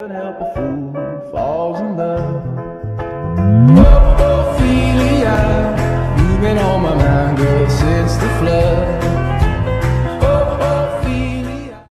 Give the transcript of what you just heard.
help a fool falls in love.